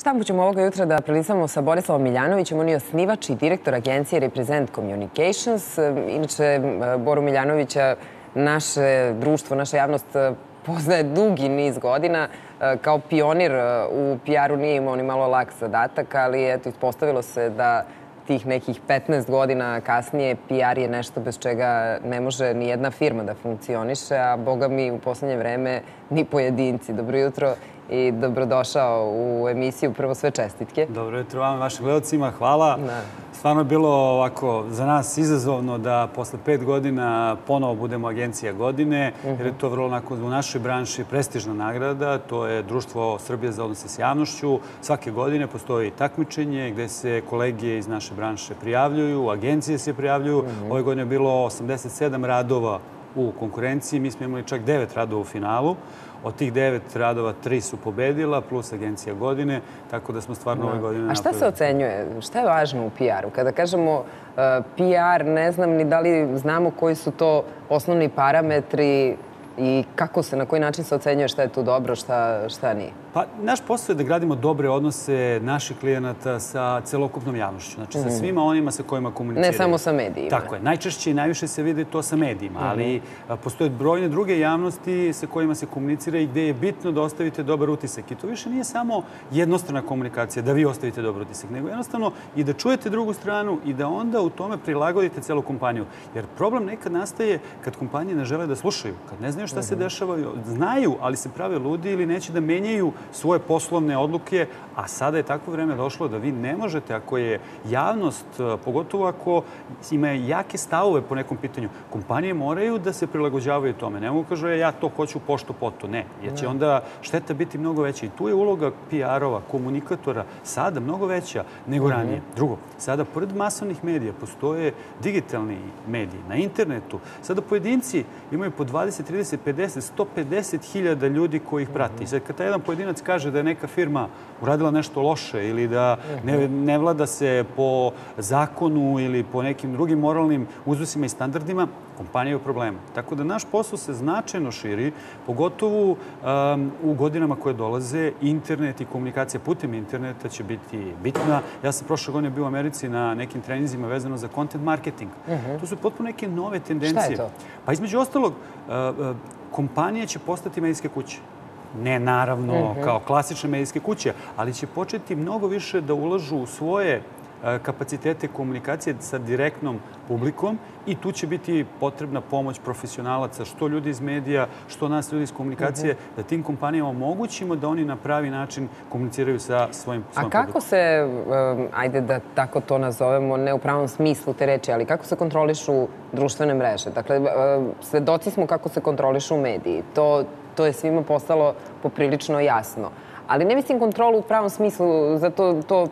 Štampu ćemo ovoga jutra da prilisamo sa Borislavom Miljanovićem. On je osnivač i direktor agencije Represent Communications. Inače, Boru Miljanovića naše društvo, naša javnost poznaje dugi niz godina. Kao pionir u PR-u nije imao ni malo lak zadatak, ali eto, ispostavilo se da tih nekih 15 godina kasnije PR je nešto bez čega ne može ni jedna firma da funkcioniše, a boga mi u poslednje vreme ni pojedinci. Dobro jutro i dobrodošao u emisiju. Prvo sve čestitke. Dobro jutro vam, vašim gledalcima. Hvala. Da. Stvarno je bilo ovako za nas izazovno da posle pet godina ponovo budemo agencija godine, jer je to vrlo onako u našoj branši prestižna nagrada. To je Društvo Srbije za odnose s javnošću. Svake godine postoji takmičenje gde se kolegije iz naše branše prijavljuju, agencije se prijavljuju. Ove godine je bilo 87 radova u konkurenciji. Mi smo imali čak devet radova u finalu. Od tih devet radova tri su pobedila, plus agencija godine, tako da smo stvarno ove godine... A šta se ocenjuje? Šta je važno u PR-u? Kada kažemo uh, PR, ne znam ni da li znamo koji su to osnovni parametri i kako se, na koji način se ocenjuje šta je tu dobro, šta, šta nije? Pa, naš posao je da gradimo dobre odnose naših klijenata sa celokupnom javnošću. Znači, sa mhm. svima onima sa kojima komuniciraju. Ne samo sa medijima. Tako je. Najčešće i najviše se vidi to sa medijima, ali mhm. postoje brojne druge javnosti sa kojima se komunicira i gde je bitno da ostavite dobar utisak. I to više nije samo jednostrana komunikacija, da vi ostavite dobar utisak, nego jednostavno i da čujete drugu stranu i da onda u tome prilagodite celu kompaniju. Jer problem nekad nastaje kad kompanije ne žele da slušaju, kad ne znaju šta se mhm. dešava, znaju, ali se prave ludi ili neće da menjaju svoje poslovne odluke, a sada je takvo vreme došlo da vi ne možete, ako je javnost, e, pogotovo ako ima jake stavove po nekom pitanju, kompanije moraju da se prilagođavaju tome. Ne mogu kažu, e, ja to hoću pošto poto. Ne, jer će onda šteta biti mnogo veća. I tu je uloga PR-ova, komunikatora, sada mnogo veća nego mhm. ranije. Drugo, sada pored masovnih medija postoje digitalni mediji na internetu. Sada pojedinci imaju po 20, 30, 50, 150 hiljada ljudi koji ih prati. Sad, kad taj jedan pojedinac pojedinac kaže da je neka firma uradila nešto loše ili da ne, ne vlada se po zakonu ili po nekim drugim moralnim uzusima i standardima, kompanija je u problemu. Tako da naš posao se značajno širi, pogotovo um, u godinama koje dolaze, internet i komunikacija putem interneta će biti bitna. Ja sam prošle godine bio u Americi na nekim treninzima vezano za content marketing. Uh mhm. -huh. To su potpuno neke nove tendencije. Šta je to? Pa između ostalog, uh, uh, kompanije će postati medijske kuće ne naravno mm -hmm. kao klasične medijske kuće, ali će početi mnogo više da ulažu u svoje e, kapacitete komunikacije sa direktnom publikom i tu će biti potrebna pomoć profesionalaca, što ljudi iz medija, što nas ljudi iz komunikacije, uh mhm. -huh. da tim kompanijama omogućimo da oni na pravi način komuniciraju sa svojim, svojim A kako publikom. se, ajde da tako to nazovemo, ne u pravom smislu te reči, ali kako se kontrolišu društvene mreže? Dakle, svedoci smo kako se kontrolišu mediji. To to je svima postalo poprilično jasno. Ali ne mislim kontrolu u pravom smislu, zato, to,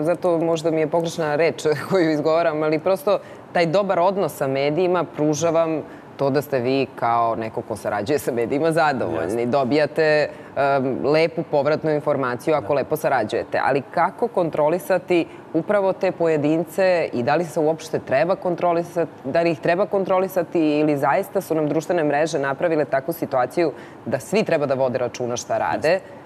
zato možda mi je pogrešna reč koju izgovaram, ali prosto taj dobar odnos sa medijima pruža vam to da ste vi kao neko ko sarađuje sa medijima zadovoljni. Yes. Dobijate um, lepu povratnu informaciju ako da. lepo sarađujete. Ali kako kontrolisati upravo te pojedince i da li se uopšte treba kontrolisati, da li ih treba kontrolisati ili zaista su nam društvene mreže napravile takvu situaciju da svi treba da vode računa šta rade? Yes.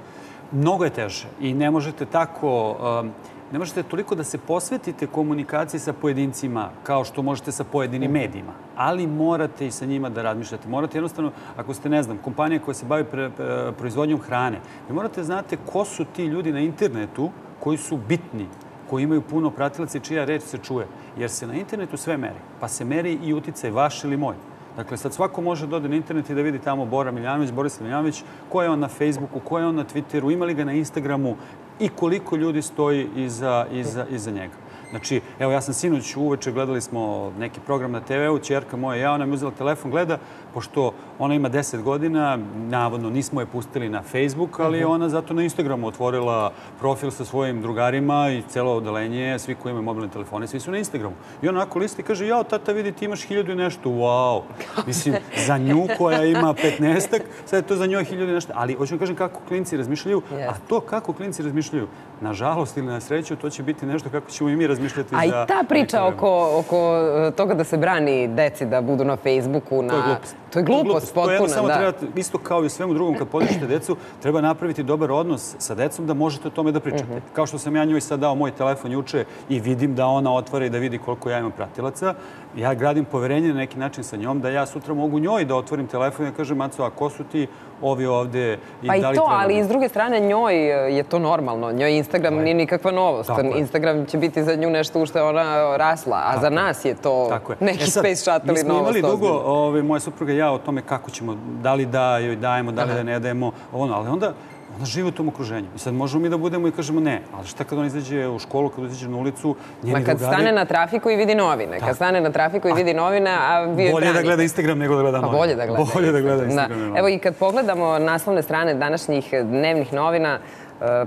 Mnogo je teže i ne možete tako... Um, ne možete toliko da se posvetite komunikaciji sa pojedincima kao što možete sa pojedinim medijima, ali morate i sa njima da razmišljate. Morate jednostavno, ako ste, ne znam, kompanija koja se bavi pre, proizvodnjom hrane, vi morate znate ko su ti ljudi na internetu koji su bitni, koji imaju puno pratilaca i čija reč se čuje. Jer se na internetu sve meri. Pa se meri i uticaj vaš ili moj. Dakle, sad svako može da ode na internet i da vidi tamo Bora Miljanović, Boris Miljanović, ko je on na Facebooku, ko je on na Twitteru, ima li ga na Instagramu i koliko ljudi stoji iza, iza, iza njega. Znači, evo, ja sam sinoć uveče, gledali smo neki program na TV-u, čerka moja, ja, ona mi uzela telefon, gleda, pošto ona ima 10 godina, navodno nismo je pustili na Facebook, ali uh -huh. ona zato na Instagramu otvorila profil sa svojim drugarima i celo odelenje, svi koji imaju mobilne telefone, svi su na Instagramu. I ona onako listi kaže, jao, tata, vidi, ti imaš hiljadu i nešto, wow. Mislim, za nju koja ima 15 sad je to za njoj hiljadu i nešto. Ali, hoću vam kažem kako klinci razmišljaju, yes. a to kako klinci razmišljaju, nažalost ili na sreću, to će biti nešto kako ćemo i mi razmišljati A za... i ta priča oko, oko e, toga da se brani deci da budu na Facebooku, na... To je glupost. To je glupost, To je samo da. treba, isto kao i u svemu drugom, kad podižete decu, treba napraviti dobar odnos sa decom da možete o tome da pričate. Mhm. Kao što sam ja njoj sad dao moj telefon juče i vidim da ona otvara i da vidi koliko ja imam pratilaca, ja gradim poverenje na neki način sa njom, da ja sutra mogu njoj da otvorim telefon i da kažem, Maco, a ko su ti ovi ovde i Pa i da to, treba ali da- i s druge strane njoj e, je to normalno. Njoj Instagram nije nikakva novost. Tako. Instagram će biti za nju nešto u što je ona rasla, a za nas je to Tako je. neki E sad, space shuttle Mi i smo novost. imali dugo, ove, moja supruga i ja, o tome kako ćemo, da li da joj dajemo, da li da ne dajemo, ono, ali onda ona živi u tom okruženju. I sad možemo mi da budemo i kažemo ne, ali šta kad on izađe u školu, kad izađe na ulicu, njeni Ma kad drugari... stane na trafiku i vidi novine. Kad stane na trafiku i vidi novine, a vi je Bolje da gleda Instagram nego da gleda Pa novine. bolje da gleda. Bolje da gleda Instagram. Instagram. Da. Evo i kad pogledamo naslovne strane današnjih dnevnih novina,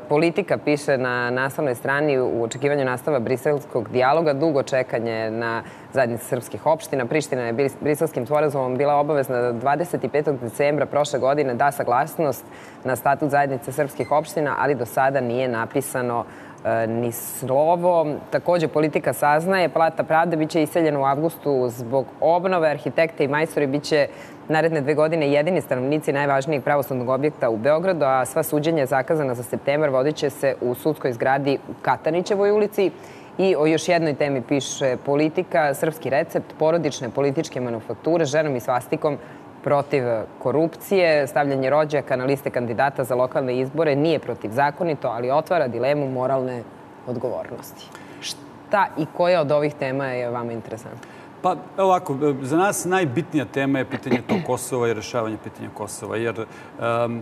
Politika piše na naslovnoj strani u očekivanju nastava briselskog dijaloga, dugo čekanje na zajednici srpskih opština. Priština je bris- briselskim sporazumom bila obavezna da 25. decembra prošle godine da saglasnost na statut zajednice srpskih opština, ali do sada nije napisano e, ni slovo. Takođe, politika saznaje, Plata pravde biće iseljena u avgustu zbog obnove. Arhitekte i majstori biće naredne dve godine jedini stanovnici najvažnijeg pravosudnog objekta u Beogradu, a sva suđenja zakazana za septembar vodit će se u sudskoj zgradi u Katanićevoj ulici. I o još jednoj temi piše politika, srpski recept, porodične političke manufakture, ženom i svastikom protiv korupcije, stavljanje rođaka na liste kandidata za lokalne izbore nije protivzakonito, ali otvara dilemu moralne odgovornosti. Šta i koja od ovih tema je vama interesantna? Pa ovako, za nas najbitnija tema je pitanje tog Kosova i rešavanje pitanja Kosova, jer um,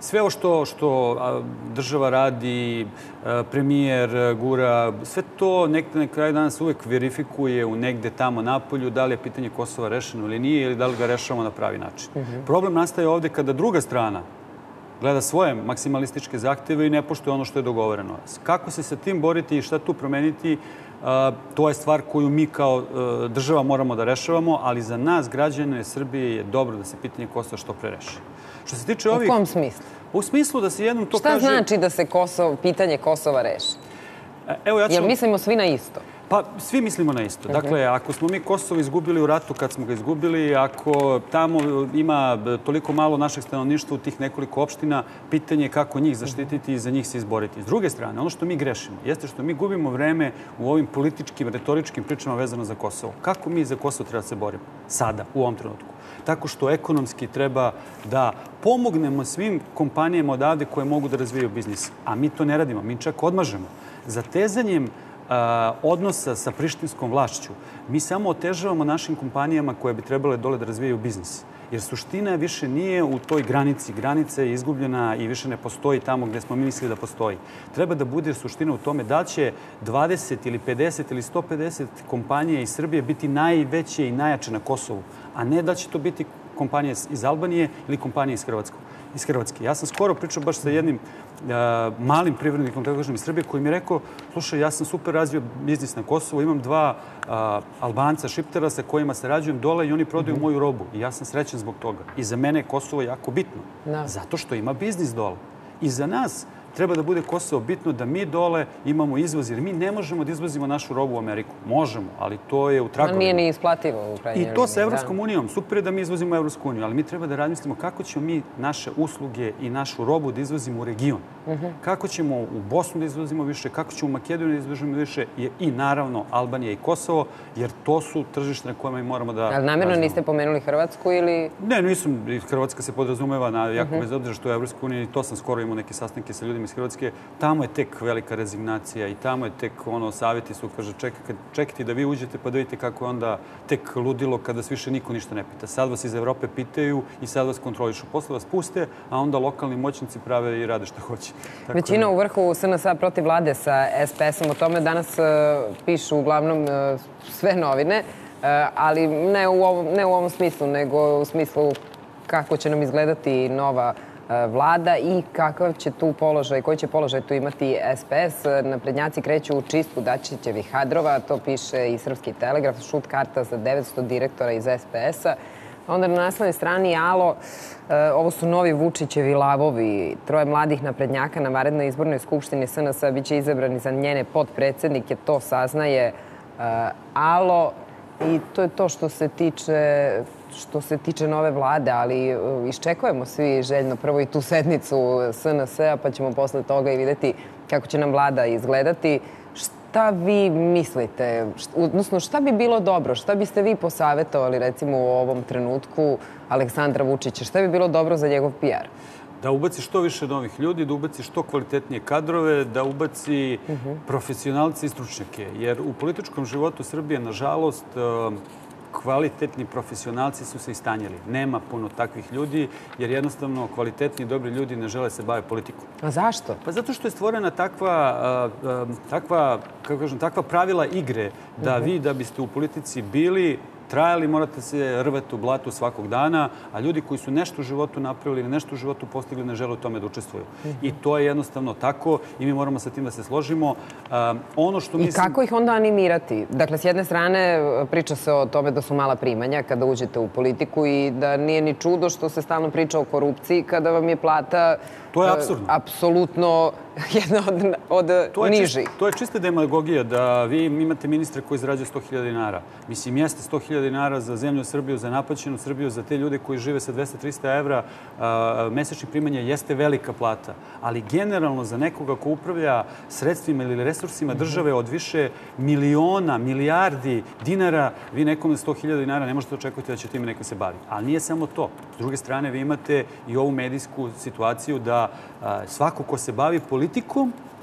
sve ovo što, što država radi, premijer gura, sve to nekde na kraju danas uvek verifikuje u negde tamo napolju da li je pitanje Kosova rešeno ili nije ili da li ga rešavamo na pravi način. Problem nastaje ovde kada druga strana gleda svoje maksimalističke zahteve i ne poštuje ono što je dogovoreno. Kako se sa tim boriti i šta tu promeniti, to je stvar koju mi kao e, država moramo da rešavamo, ali za nas, građane Srbije, je dobro da se pitanje Kosova što pre reši. Što se tiče U ovih... kom smislu? U smislu da se jednom to Šta kaže... znači da se Kosovo, pitanje Kosova reši? E, Evo, ja ću... Jer mislimo svi na isto. Pa, svi mislimo na isto. Dakle, ako smo mi Kosovo izgubili u ratu kad smo ga izgubili, ako tamo ima toliko malo našeg stanovništva u tih nekoliko opština, pitanje je kako njih zaštititi i za njih se izboriti. S druge strane, ono što mi grešimo jeste što mi gubimo vreme u ovim političkim, retoričkim pričama vezano za Kosovo. Kako mi za Kosovo treba da se borimo? Sada, u ovom trenutku. Tako što ekonomski treba da pomognemo svim kompanijama odavde koje mogu da razvijaju biznis. A mi to ne radimo. Mi čak odmažemo. Zatezanjem odnosa sa prištinskom vlašću, mi samo otežavamo našim kompanijama koje bi trebale dole da razvijaju biznis. Jer suština više nije u toj granici. Granica je izgubljena i više ne postoji tamo gde smo mi mislili da postoji. Treba da bude suština u tome da će 20 ili 50 ili 150 kompanija iz Srbije biti najveće i najjače na Kosovu, a ne da će to biti kompanije iz Albanije ili kompanije iz Hrvatskog iz Hrvatske. Ja sam skoro pričao baš sa jednim uh, malim privrednikom, tako kažem, iz Srbije, koji mi je rekao, slušaj, ja sam super razvio biznis na Kosovu, imam dva uh, Albanca, šiptera sa kojima sarađujem dole i oni prodaju Mhm. moju robu. I ja sam srećan zbog toga. I za mene je Kosovo jako bitno. Da. Zato što ima biznis dole. I za nas treba da bude Kosovo bitno da mi dole imamo izvoz, jer mi ne možemo da izvozimo našu robu u Ameriku. Možemo, ali to je u Ma tragovima. nije ni isplativo u krajnjoj I to sa da. Evropskom unijom. Super je da mi izvozimo Evropsku uniju, ali mi treba da razmislimo kako ćemo mi naše usluge i našu robu da izvozimo u region. Mhm. Kako ćemo u Bosnu da izvozimo više, kako ćemo u Makedoniju da izvozimo više i, i naravno Albanija i Kosovo, jer to su tržište na kojima mi moramo da... Ali namjerno razvijamo. niste pomenuli Hrvatsku ili... Ne, nisam. I Hrvatska se podrazumeva, na, jako Mhm. bez obzira što je u Evropskoj uniji, to sam skoro imao neke sastanke sa ljudima iz Hrvatske, tamo je tek velika rezignacija i tamo je tek ono, savjeti su, kaže, čekaj, čekajte da vi uđete pa da vidite kako je onda tek ludilo kada vas više niko ništa ne pita. Sad vas iz Evrope pitaju i sad vas kontrolišu. Posle vas puste, a onda lokalni moćnici prave i rade šta hoće. Tako Većina da- u vrhu SNS-a protiv vlade sa SPS-om. O tome danas e, pišu uglavnom e, sve novine, e, ali ne u, ovom, ne u ovom smislu, nego u smislu kako će nam izgledati nova vlada i kakav će tu položaj, koji će položaj tu imati SPS. Naprednjaci kreću u čistku Dačićevih hadrova, to piše i Srpski telegraf, šut karta za 900 direktora iz SPS-a. Onda na naslovnoj strani Alo, e, ovo su novi Vučićevi lavovi. Troje mladih naprednjaka na varednoj izbornoj skupštini SNS biće izabrani za njene podpredsednike, to saznaje e, Alo. I to je to što se tiče što se tiče nove vlade, ali e, iščekujemo svi željno prvo i tu sednicu SNS-a, pa ćemo posle toga i videti kako će nam vlada izgledati. Šta vi mislite, odnosno šta bi bilo dobro, šta biste vi posavetovali recimo u ovom trenutku Aleksandra Vučića, šta bi bilo dobro za njegov PR? da ubaci što više novih ljudi, da ubaci što kvalitetnije kadrove, da ubaci uh -huh. profesionalce i stručnjake. Jer u političkom životu Srbije, nažalost, kvalitetni profesionalci su se istanjili. Nema puno takvih ljudi, jer jednostavno kvalitetni i dobri ljudi ne žele se bave politikom. A zašto? Pa zato što je stvorena takva, takva, kako kažem, takva pravila igre da uh -huh. vi, da biste u politici bili, trajali, morate se rvati u blatu svakog dana, a ljudi koji su nešto u životu napravili ili nešto u životu postigli ne žele u tome da učestvuju. Mm -hmm. I to je jednostavno tako i mi moramo sa tim da se složimo. Um, ono što mislim... I kako ih onda animirati? Dakle, s jedne strane priča se o tome da su mala primanja kada uđete u politiku i da nije ni čudo što se stalno priča o korupciji kada vam je plata To je absurdno. Apsolutno jedna od, od to je nižih. Čist, to je čista demagogija da vi imate ministra koji zarađuje 100.000 dinara. Mislim, jeste 100.000 dinara za zemlju Srbiju, za napaćenu Srbiju, za te ljude koji žive sa 200-300 evra a, mesečnih primanja jeste velika plata. Ali generalno za nekoga ko upravlja sredstvima ili resursima mhm. države od više miliona, milijardi dinara, vi nekom za 100.000 dinara ne možete očekivati da će time neko se bavi. Ali nije samo to. S druge strane, vi imate i ovu medijsku situaciju da svako ko se bavi politikom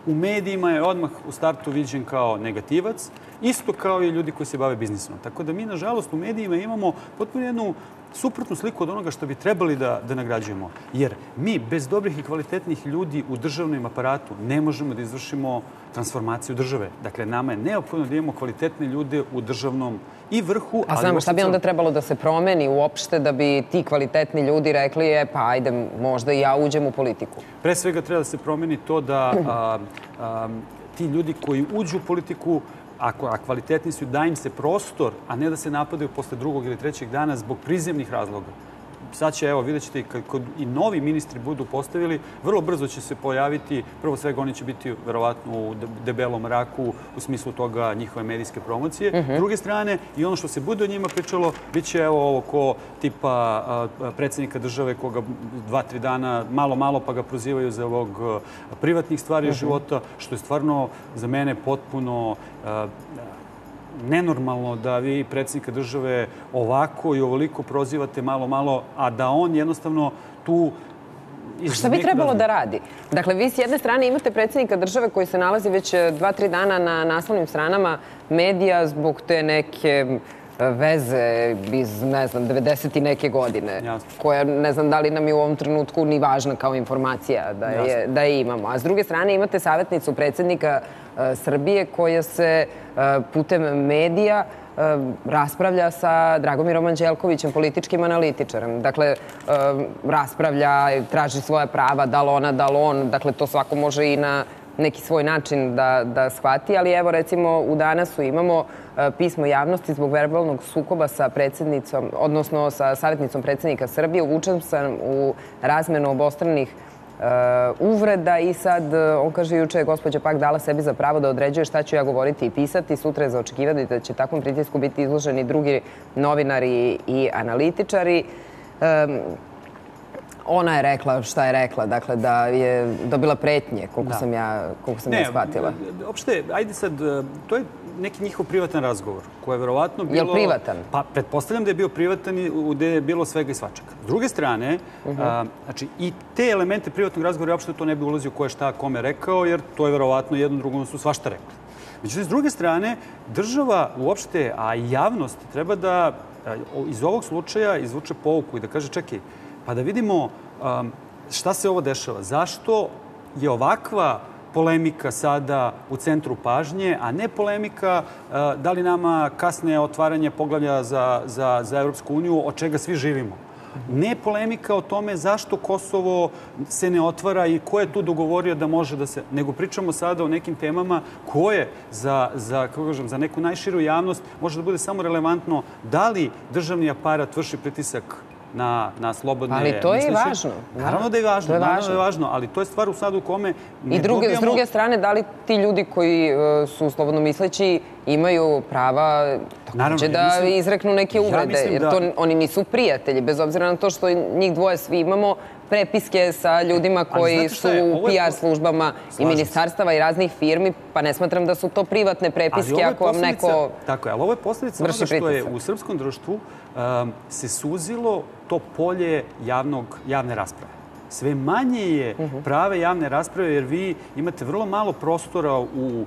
u medijima je odmah u startu viđen kao negativac, isto kao i ljudi koji se bave biznisom. Tako da mi, nažalost, u medijima imamo potpuno jednu suprotnu sliku od onoga što bi trebali da, da nagrađujemo. Jer mi, bez dobrih i kvalitetnih ljudi u državnom aparatu, ne možemo da izvršimo transformaciju države. Dakle, nama je neophodno da imamo kvalitetne ljude u državnom i vrhu... A znamo, šta bi onda trebalo da se promeni uopšte da bi ti kvalitetni ljudi rekli je, pa ajde, možda i ja uđem u politiku? Pre svega treba da se promeni to da a, a, ti ljudi koji uđu u politiku ako, a kvalitetni su, da im se prostor, a ne da se napadaju posle drugog ili trećeg dana zbog prizemnih razloga sad će, evo, vidjet ćete, kad i novi ministri budu postavili, vrlo brzo će se pojaviti, prvo svega oni će biti verovatno u debelom mraku u smislu toga njihove medijske promocije. Uh mhm. -huh. druge strane, i ono što se bude o njima pričalo, bit će evo ovo ko tipa a, predsednika države koga dva, tri dana malo, malo pa ga prozivaju za ovog privatnih stvari uh mhm. -huh. života, što je stvarno za mene potpuno a, nenormalno da vi predsjednika države ovako i ovoliko prozivate malo, malo, a da on jednostavno tu Šta bi trebalo da radi? Dakle, vi s jedne strane imate predsjednika države koji se nalazi već e, dva, tri dana na naslovnim stranama medija zbog te neke veze iz, ne znam, 90. i neke godine, Jasno. koja ne znam da li nam je u ovom trenutku ni važna kao informacija da je, da je imamo. A s druge strane imate savjetnicu predsjednika E, Srbije koja se e, putem medija e, raspravlja sa Dragomirom Anđelkovićem, političkim analitičarem. Dakle, raspravlja, traži svoja prava, da li ona, da li on. Dakle, to svako može i na neki svoj način da, da shvati, ali evo recimo u danasu imamo pismo javnosti zbog verbalnog sukoba sa predsednicom, odnosno sa savjetnicom predsednika Srbije. Uvučen sam u razmenu obostranih uh, uvreda i sad, uh, on kaže, juče je gospođa pak dala sebi za pravo da određuje šta ću ja govoriti i pisati. Sutra je za očekivati da će takvom pritisku biti izloženi drugi novinari i analitičari. Um, ona je rekla šta je rekla, dakle da je dobila pretnje, koliko da. sam ja, koliko sam ne, ja shvatila. Ne, opšte, ajde sad, to je neki njihov privatan razgovor, koji je verovatno bilo... Je li privatan? Pa, pretpostavljam da je bio privatan i gde je bilo svega i svačaka. S druge strane, uh -huh. a, znači, i te elemente privatnog razgovora, uopšte to ne bi ulazio ko je šta kome rekao, jer to je verovatno jedno drugom su svašta rekli. Međutim, s druge strane, država uopšte, a i javnost, treba da iz ovog slučaja izvuče pouku i da kaže, čekaj, pa da vidimo a, šta se ovo dešava. Zašto je ovakva polemika sada u centru pažnje, a ne polemika e, da li nama kasne otvaranje poglavlja za, za, za Europsku uniju, od čega svi živimo. Ne polemika o tome zašto Kosovo se ne otvara i ko je tu dogovorio da može da se... Nego pričamo sada o nekim temama koje za, za, kako kažem, za neku najširu javnost može da bude samo relevantno da li državni aparat vrši pritisak na, na slobodne Ali to je misleće. važno. Naravno da je važno, je naravno da je važno, ali to je stvar u sadu u kome I druge, dobijamo... s druge strane, da li ti ljudi koji e, su slobodno misleći imaju prava takođe ja da mislim- izreknu neke uvrede, jer da- to oni nisu prijatelji, bez obzira na to što njih dvoje svi imamo prepiske sa ljudima koji su u PR službama i se. ministarstava i raznih firmi, pa ne smatram da su to privatne prepiske ako vam neko... Tako je, ali ovo je posljedica onoga što je u srpskom društvu um, se suzilo to polje javnog, javne rasprave. Sve manje je Mhm. prave javne rasprave jer vi imate vrlo malo prostora u uh,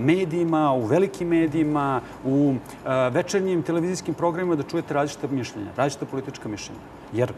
medijima, u velikim medijima, u uh, večernjim televizijskim programima da čujete različite mišljenja, različita politička mišljenja. Jer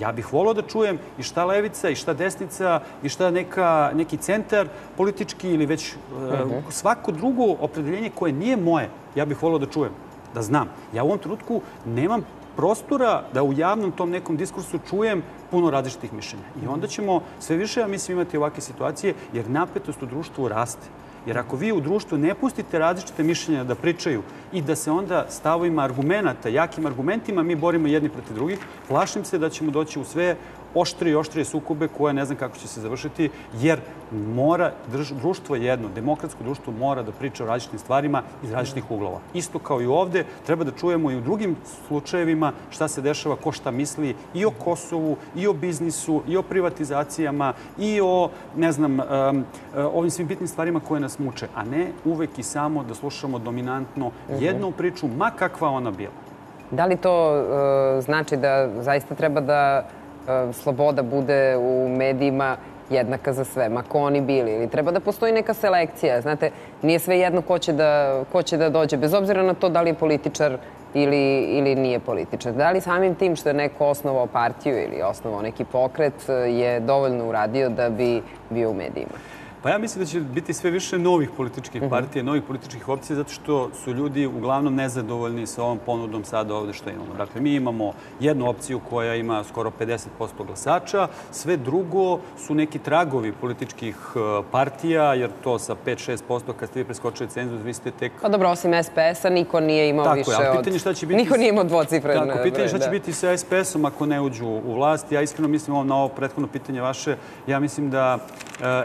ja bih volao da čujem i šta levica, i šta desnica, i šta neka, neki centar politički ili već uh, svako drugo opredeljenje koje nije moje, ja bih volao da čujem, da znam. Ja u ovom trenutku nemam prostora da u javnom tom nekom diskursu čujem puno različitih mišljenja. I onda ćemo sve više, ja mislim, imati ovakve situacije, jer napetost u društvu raste. Jer ako vi u društvu ne pustite različite mišljenja da pričaju i da se onda stavovima argumenta, jakim argumentima mi borimo jedni protiv drugih, plašim se da ćemo doći u sve oštrije i oštrije sukobe koje ne znam kako će se završiti, jer mora, drž, društvo je jedno, demokratsko društvo mora da priča o različitim stvarima iz različitih uglova. Isto kao i ovde, treba da čujemo i u drugim slučajevima šta se dešava, ko šta misli i o Kosovu, i o biznisu, i o privatizacijama, i o, ne znam, uh, ovim svim bitnim stvarima koje nas muče, a ne uvek i samo da slušamo dominantno jednu priču, ma kakva ona bila. Da li to e, znači da zaista treba da e, sloboda bude u medijima jednaka za sve, ma ko oni bili, ili treba da postoji neka selekcija. Znate, nije sve jedno ko će da, ko će da dođe, bez obzira na to da li je političar ili, ili nije političar. Da li samim tim što je neko osnovao partiju ili osnovao neki pokret e, je dovoljno uradio da bi bio u medijima? Pa ja mislim da će biti sve više novih političkih partija, novih političkih opcija, zato što su ljudi uglavnom nezadovoljni sa ovom ponudom sada ovde što imamo. Dakle, mi imamo jednu opciju koja ima skoro 50% glasača, sve drugo su neki tragovi političkih eh, partija, jer to sa 5-6% kad ste vi preskočili cenzus, vi ste tek Pa dobro, osim SPS-a, niko nije imao Tako više je, ali pitanje šta će biti... Niko nije imao dvocifrene Tako, pitanje je šta će da. biti sa SPS-om ako ne uđu u vlast. Ja iskreno mislim na ovo prethodno pitanje vaše. Ja mislim da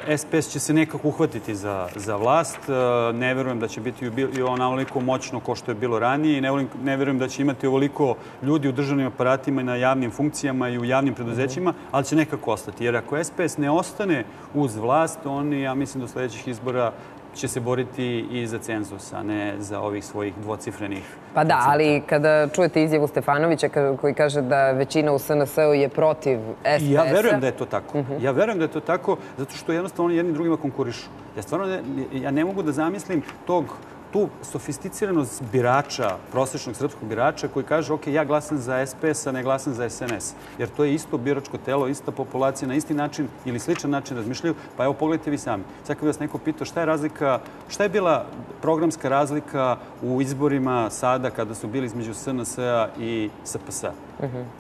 e, SPS će se nekako uhvatiti za, za vlast. E, ne verujem da će biti i onoliko moćno ko što je bilo ranije i ne, volim- ne verujem da će imati ovoliko ljudi u državnim aparatima i na javnim funkcijama i u javnim preduzećima, ali će nekako ostati. Jer ako SPS ne ostane uz vlast, oni, ja mislim, do sledećih izbora će se boriti i za cenzus, a ne za ovih svojih dvocifrenih Pa da, ali kada čujete izjavu Stefanovića koji kaže da većina u SNS-u je protiv SPS-a... Ja verujem da je to tako. Ja verujem da je to tako zato što jednostavno oni jedni drugima konkurišu. Ja stvarno ne, ja ne mogu da zamislim tog tu sofisticiranost birača, prosečnog srpskog birača koji kaže ok, ja glasam za SPS, a ne glasam za SNS. Jer to je isto biračko telo, ista populacija, na isti način ili sličan način razmišljaju. Pa evo, pogledajte vi sami. Sad kad vas neko pitao šta je razlika, šta je bila programska razlika u izborima sada kada su bili između SNS-a i SPS-a?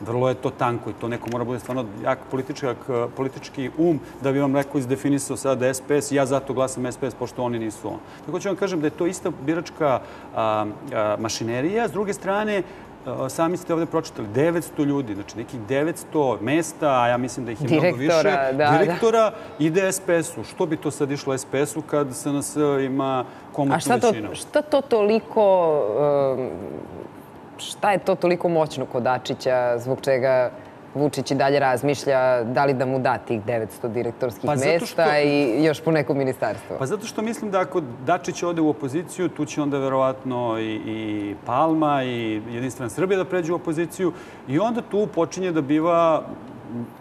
Vrlo je to tanko i to neko mora bude stvarno jak političak, politički um da bi vam neko izdefinisao sada SPS ja zato glasam SPS pošto oni nisu on. Tako ću vam kažem da je to ista biračka a, a, mašinerija. S druge strane, a, sami ste ovde pročitali 900 ljudi, znači nekih 900 mesta, a ja mislim da ih je mnogo Direktora, više, da, da. direktora ide SPS-u. Što bi to sad išlo SPS-u kad SNS ima komotnu A šta to, većinu? šta to toliko... um, šta je to toliko moćno kod Dačića, zbog čega Vučić i dalje razmišlja da li da mu da tih 900 direktorskih Pa mesta što- i još po neko ministarstvo? Pa zato što mislim da ako Dačić ode u opoziciju, tu će onda verovatno i, i Palma i Jedinstvena Srbija da pređu u opoziciju i onda tu počinje da biva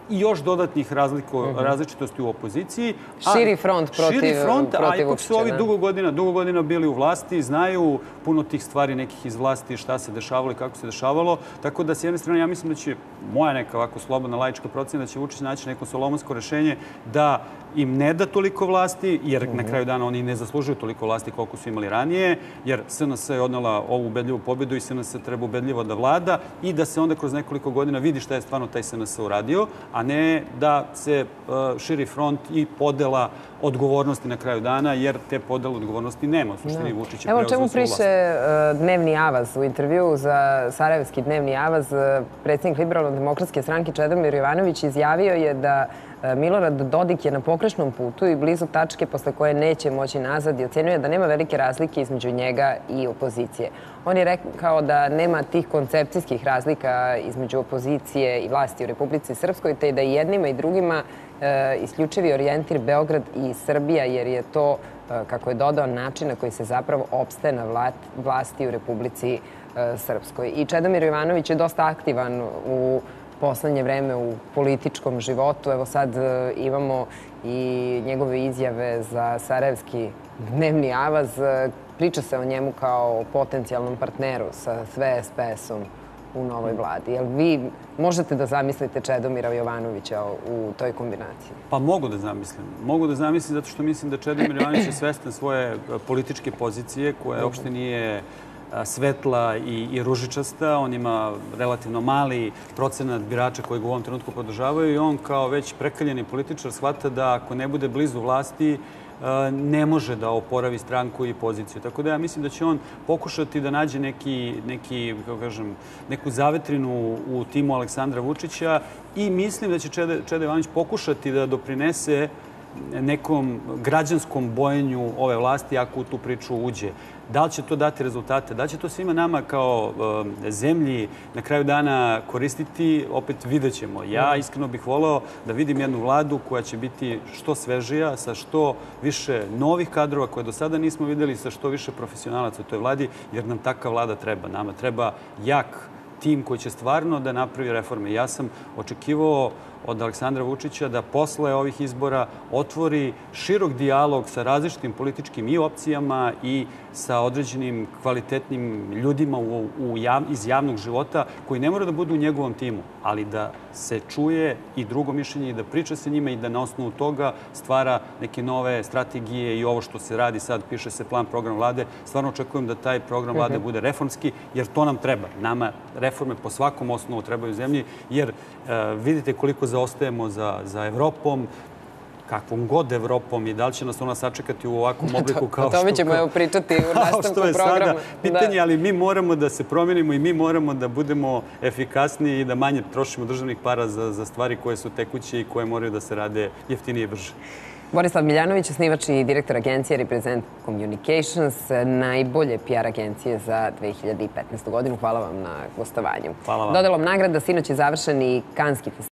i još dodatnih razliko, različitosti u opoziciji. Mhm. Širi front protiv- Širi front, a protiv ipak su ovi da. dugo godina, dugo godina bili u vlasti, znaju puno tih stvari nekih iz vlasti, šta se dešavalo i kako se dešavalo. Tako da, s jedne strane, ja mislim da će, moja neka ovako slobodna laička procena, da će Vučić naći neko solomonsko rešenje da im ne da toliko vlasti, jer na kraju dana oni ne zaslužuju toliko vlasti koliko su imali ranije, jer SNS je odnala ovu ubedljivu pobedu i SNS treba ubedljivo da vlada i da se onda kroz nekoliko godina vidi šta je stvarno taj SNS uradio, a ne da se uh, širi front i podela odgovornosti na kraju dana, jer te podele odgovornosti nema. U suštini Vučić je Evo čemu priše uh, Dnevni avaz u intervju za Sarajevski Dnevni avaz. uh, Predsednik Liberalno-demokratske stranke Čedomir Jovanović izjavio je da uh, Milorad Dodik je na pokrešnom putu i blizu tačke posle koje neće moći nazad i ocenjuje da nema velike razlike između njega i opozicije. On je rekao da nema tih koncepcijskih razlika između opozicije i vlasti u Republici Srpskoj, te da i jednima i drugima e, isključivi orijentir Beograd i Srbija, jer je to, e, kako je dodao, način na koji se zapravo opstaje na vlat, vlasti u Republici e, Srpskoj. I Čedomir Jovanović je dosta aktivan u poslednje vreme u političkom životu. Evo sad e, imamo i njegove izjave za Sarajevski dnevni avaz. E, Priča se o njemu kao o potencijalnom partneru sa sve SPS-om u novoj vladi. Jel vi možete da zamislite Čedomira Jovanovića u toj kombinaciji? Pa mogu da zamislim. Mogu da zamislim zato što mislim da Čedomir Jovanović je svestan svoje e, političke pozicije koja uopšte nije a, svetla i, i ružičasta. On ima relativno mali procenat birača koji ga u ovom trenutku podržavaju i on kao već prekaljeni političar shvata da ako ne bude blizu vlasti, ne može da oporavi stranku i poziciju. Tako da ja mislim da će on pokušati da nađe neki, neki kako kažem, neku zavetrinu u timu Aleksandra Vučića i mislim da će Čede, Čede Jovanović pokušati da doprinese nekom građanskom bojenju ove vlasti ako u tu priču uđe. Da li će to dati rezultate? Da li će to svima nama kao e, zemlji na kraju dana koristiti? Opet vidjet ćemo. Ja iskreno bih voleo da vidim jednu vladu koja će biti što svežija, sa što više novih kadrova koje do sada nismo videli, sa što više profesionalaca u toj vladi, jer nam takva vlada treba. Nama treba jak tim koji će stvarno da napravi reforme. Ja sam očekivao od Aleksandra Vučića da posle ovih izbora otvori širok dijalog sa različitim političkim i opcijama i sa određenim kvalitetnim ljudima u, u jav, iz javnog života koji ne mora da budu u njegovom timu, ali da se čuje i drugo mišljenje i da priča sa njima i da na osnovu toga stvara neke nove strategije i ovo što se radi sad, piše se plan program vlade. Stvarno očekujem da taj program vlade bude reformski, jer to nam treba. Nama reforme po svakom osnovu trebaju zemlji, jer e, vidite koliko zaostajemo za, za Evropom, kakvom god Evropom i da li će nas ona sačekati u ovakvom obliku kao što... O tome ćemo evo pričati u kao nastavku što je sada pitanje, ali mi moramo da se promenimo i mi moramo da budemo efikasniji i da manje trošimo državnih para za, za stvari koje su tekuće i koje moraju da se rade jeftinije i brže. Borislav Miljanović, osnivač i direktor agencije Represent Communications, najbolje PR agencije za 2015. godinu. Hvala vam na gostovanju. Hvala vam. Dodelom nagrada sinoć je završen i Kanski festival